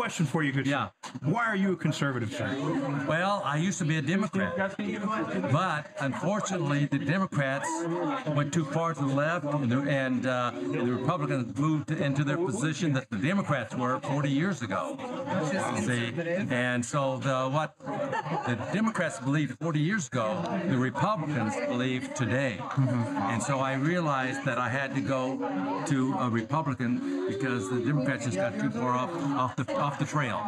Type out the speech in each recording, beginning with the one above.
question for you, good Yeah. Why are you a conservative, sir? Well, I used to be a Democrat, but unfortunately, the Democrats went too far to the left, and uh, the Republicans moved into their position that the Democrats were 40 years ago. See, and so the what the Democrats believed 40 years ago, the Republicans believe today. And so I realized that I had to go to a Republican because the Democrats just got too far off off the off the trail.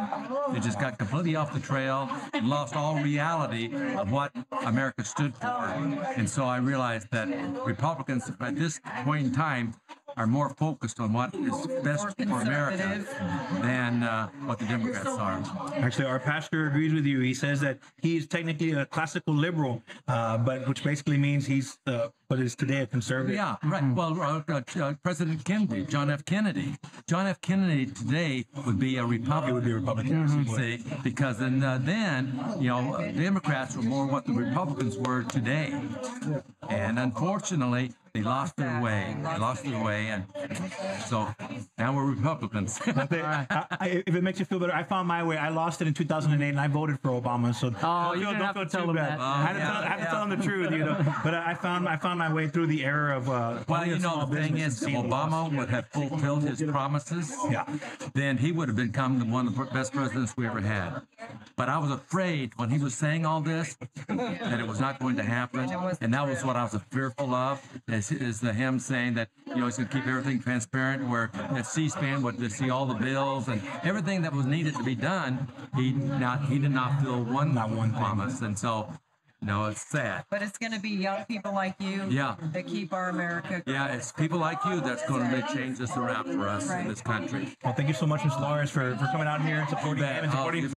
They just got completely off the trail and lost all reality of what America stood for. And so I realized that Republicans at this point in time are more focused on what is best for America than uh, what the Democrats are. Actually, our pastor agrees with you. He says that he is technically a classical liberal, uh, but which basically means he's uh, what is today a conservative. Yeah, right. Well, uh, uh, uh, President Kennedy, John F. Kennedy, John F. Kennedy today would be a Republican. It would be a Republican. See, because then, uh, then you know, Democrats were more what the Republicans were today, and unfortunately, they lost their way. They lost their way, and so now we're Republicans. I, I, if it makes you feel better, I found my way. I lost it in 2008, and I voted for Obama. So Oh, don't you feel, didn't don't feel to tell too bad. that. I had to, yeah, tell, I had to tell him the truth, you know. But I found I found my way through the era of. Uh, Well, you know, the thing is, if Obama loss. would have fulfilled his promises, Yeah. then he would have become the one of the best presidents we ever had. But I was afraid when he was saying all this that it was not going to happen, and that was what I was fearful of. Is, is the him saying that you know he's going to keep everything transparent, where that C-SPAN would to see all the bills and everything that was needed to be done. He not he did not fulfill one Not one thing. promise, and so no, it's sad. But it's going to be young people like you Yeah. that keep our America. Yeah, it's people like you that's going to change this around for us in this country. Well, thank you so much, Ms. Lawrence, for, for coming out here and supporting bet. him and supporting you